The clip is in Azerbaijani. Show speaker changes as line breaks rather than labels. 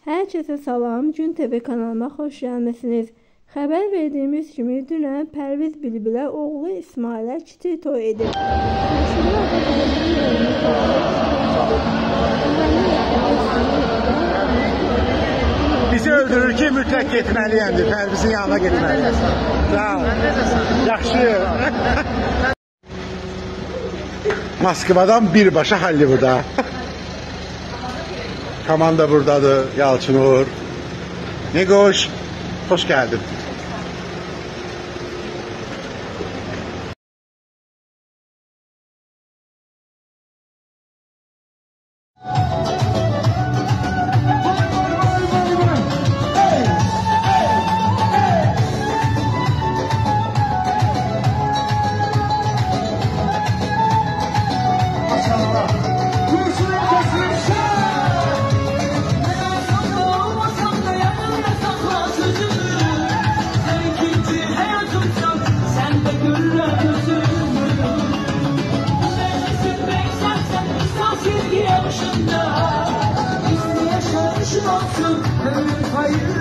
Hər kəsə salam, Gün TV kanalıma xoş gəlmisiniz. Xəbər verdiyimiz kimi dünən Pərviz Bilbilə oğlu İsmailə kiçik toy edib.
Bizi öldürür ki mütləq getməliyəm, Pərvizin yanına getməliyəm. Sağ ol. Yaxşı. Moskvadan birbaşa Hollywood'a. Komanda buradadır. Yalçın Uğur. Negoş. Hoş geldin. Olsun ömür hayır